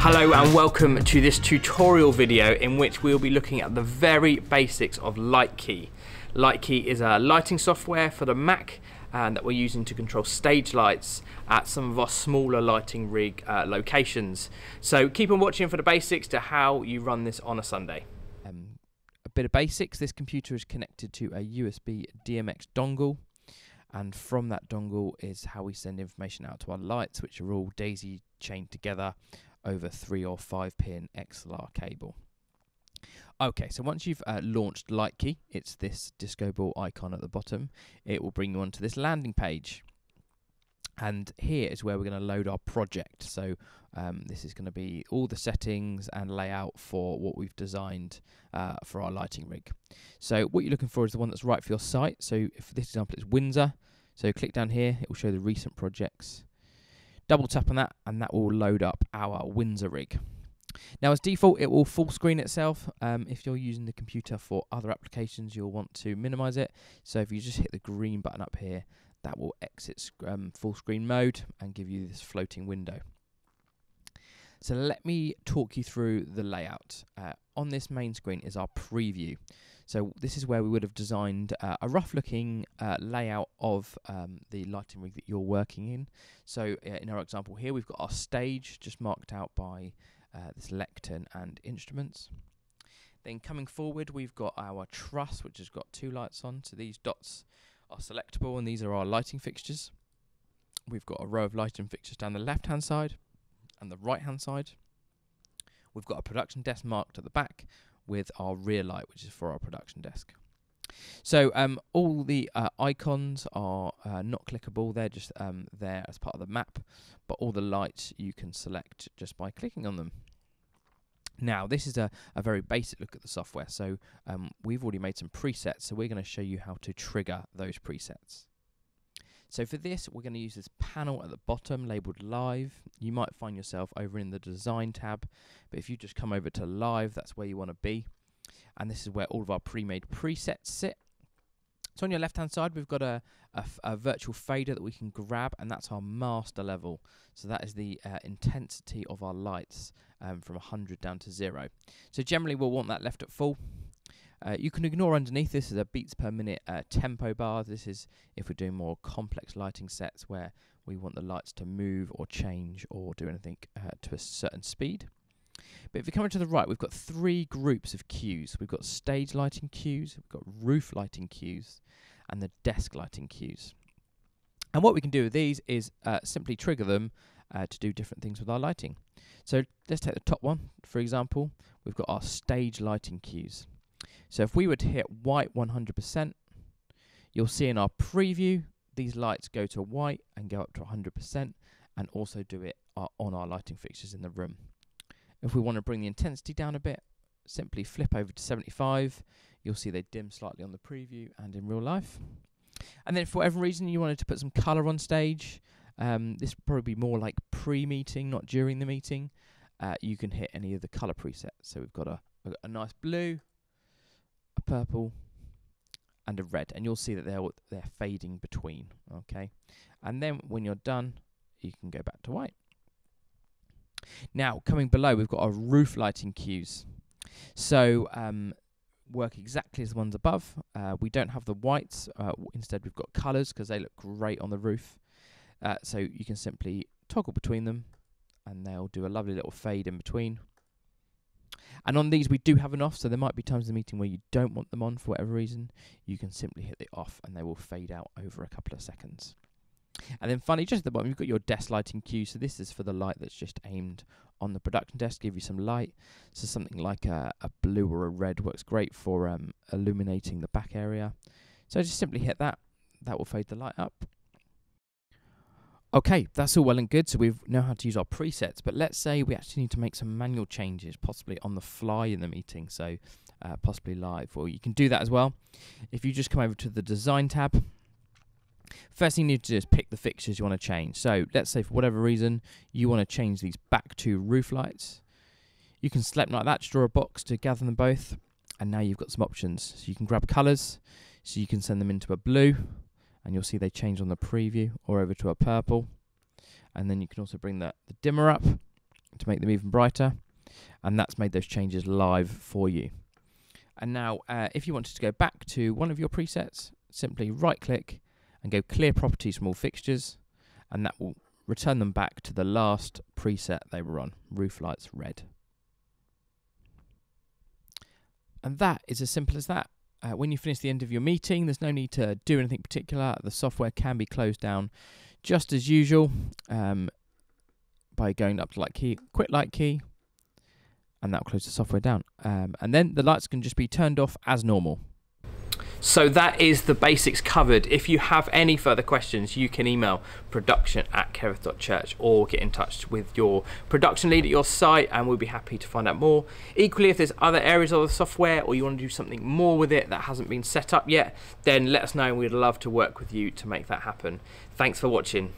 Hello and welcome to this tutorial video in which we'll be looking at the very basics of LightKey. LightKey is a lighting software for the Mac and that we're using to control stage lights at some of our smaller lighting rig uh, locations. So keep on watching for the basics to how you run this on a Sunday. Um, a bit of basics, this computer is connected to a USB DMX dongle and from that dongle is how we send information out to our lights which are all daisy chained together over three or five pin XLR cable. Okay, so once you've uh, launched LightKey, it's this disco ball icon at the bottom. It will bring you onto this landing page. And here is where we're going to load our project. So um, this is going to be all the settings and layout for what we've designed uh, for our lighting rig. So what you're looking for is the one that's right for your site. So for this example, it's Windsor. So click down here, it will show the recent projects. Double tap on that and that will load up our Windsor rig. Now as default it will full screen itself. Um, if you're using the computer for other applications you'll want to minimize it. So if you just hit the green button up here that will exit um, full screen mode and give you this floating window. So let me talk you through the layout. Uh, on this main screen is our preview. So this is where we would have designed uh, a rough looking uh, layout of um, the lighting rig that you're working in. So uh, in our example here, we've got our stage just marked out by uh, this lectern and instruments. Then coming forward, we've got our truss, which has got two lights on. So these dots are selectable, and these are our lighting fixtures. We've got a row of lighting fixtures down the left-hand side and the right-hand side. We've got a production desk marked at the back with our rear light, which is for our production desk. So um, all the uh, icons are uh, not clickable; they're just um, there as part of the map. But all the lights you can select just by clicking on them. Now, this is a, a very basic look at the software. So um, we've already made some presets, so we're going to show you how to trigger those presets. So for this, we're going to use this panel at the bottom labeled live. You might find yourself over in the design tab, but if you just come over to live, that's where you want to be. And this is where all of our pre-made presets sit. So on your left-hand side, we've got a, a, a, virtual fader that we can grab, and that's our master level. So that is the uh, intensity of our lights um, from 100 down to zero. So generally, we'll want that left at full. Uh, you can ignore underneath this is a beats per minute uh, tempo bar. This is if we're doing more complex lighting sets where we want the lights to move or change or do anything uh, to a certain speed. But if you come to the right, we've got three groups of cues. We've got stage lighting cues, we've got roof lighting cues, and the desk lighting cues. And what we can do with these is uh, simply trigger them uh, to do different things with our lighting. So let's take the top one, for example. We've got our stage lighting cues. So if we were to hit white 100%, you'll see in our preview, these lights go to white and go up to 100% and also do it uh, on our lighting fixtures in the room. If we want to bring the intensity down a bit, simply flip over to 75. You'll see they dim slightly on the preview and in real life. And then for whatever reason you wanted to put some colour on stage, um, this would probably be more like pre-meeting, not during the meeting. Uh, you can hit any of the colour presets. So we've got a, a nice blue, purple, and a red. And you'll see that they're, they're fading between, okay? And then when you're done, you can go back to white. Now, coming below, we've got our roof lighting cues. So, um, work exactly as the ones above. Uh, we don't have the whites. Uh, instead, we've got colours because they look great on the roof. Uh, so you can simply toggle between them and they'll do a lovely little fade in between. And on these, we do have an off, so there might be times in the meeting where you don't want them on for whatever reason. You can simply hit the off, and they will fade out over a couple of seconds. And then finally, just at the bottom, you've got your desk lighting cue. So this is for the light that's just aimed on the production desk, give you some light. So something like a, a blue or a red works great for um, illuminating the back area. So just simply hit that. That will fade the light up. Okay, that's all well and good. So we know how to use our presets, but let's say we actually need to make some manual changes, possibly on the fly in the meeting, so uh, possibly live. Well, you can do that as well. If you just come over to the design tab, first thing you need to do is pick the fixtures you want to change. So let's say for whatever reason you want to change these back to roof lights. You can select like that to draw a box to gather them both, and now you've got some options. So you can grab colours, so you can send them into a blue and you'll see they change on the preview or over to a purple. And then you can also bring the, the dimmer up to make them even brighter, and that's made those changes live for you. And now, uh, if you wanted to go back to one of your presets, simply right click and go clear properties from all fixtures, and that will return them back to the last preset they were on, roof lights red. And that is as simple as that. Uh, when you finish the end of your meeting, there's no need to do anything particular. The software can be closed down just as usual um, by going up to LightKey, quit LightKey, and that'll close the software down. Um, and then the lights can just be turned off as normal. So that is the basics covered. If you have any further questions, you can email production at kerith.church or get in touch with your production lead at your site and we'll be happy to find out more. Equally, if there's other areas of the software or you want to do something more with it that hasn't been set up yet, then let us know and we'd love to work with you to make that happen. Thanks for watching.